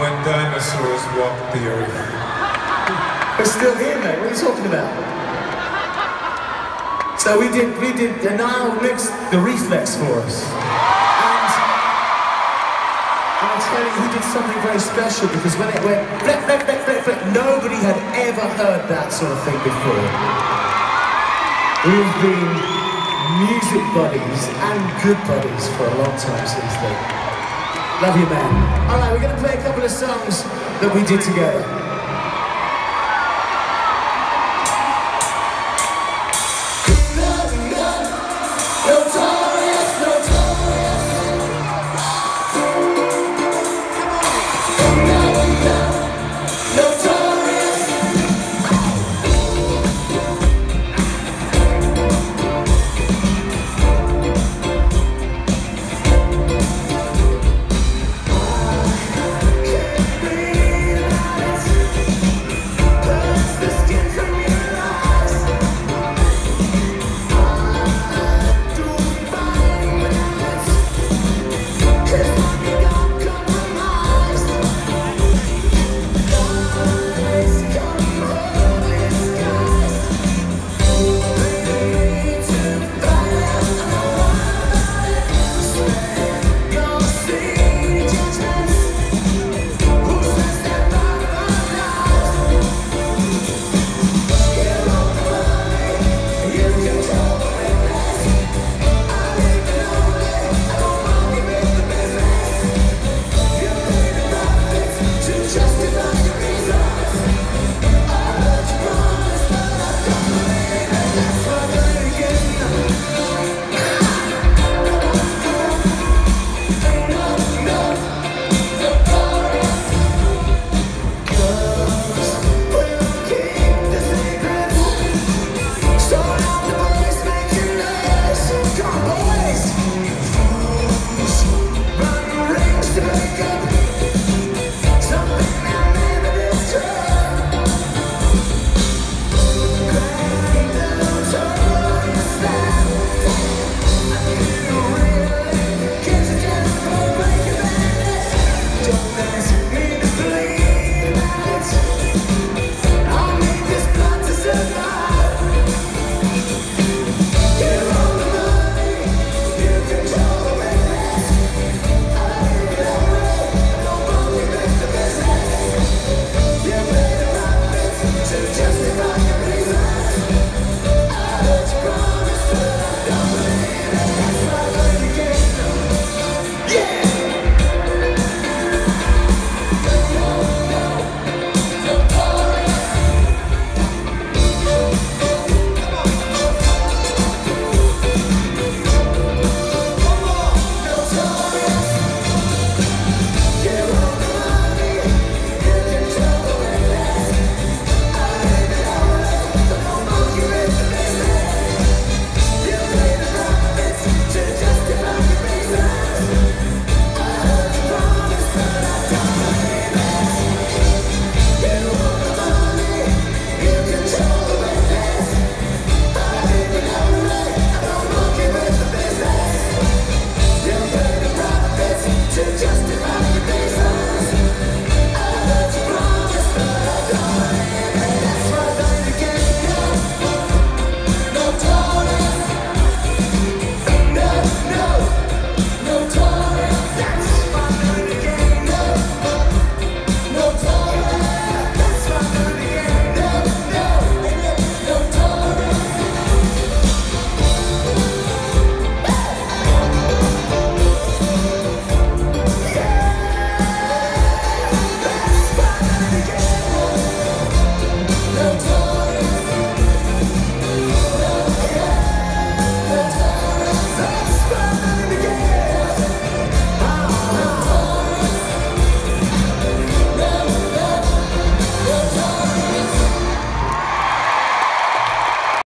when dinosaurs walked the earth. We're still here, mate. What are you talking about? So we did, we did, Nile mixed the reflex for us. And, and I'll tell you, he did something very special because when it went flip, flip, flip, flip, flip, nobody had ever heard that sort of thing before. We've been music buddies and good buddies for a long time since then. Love you, man. All right, we're going to play a couple of songs that we did together.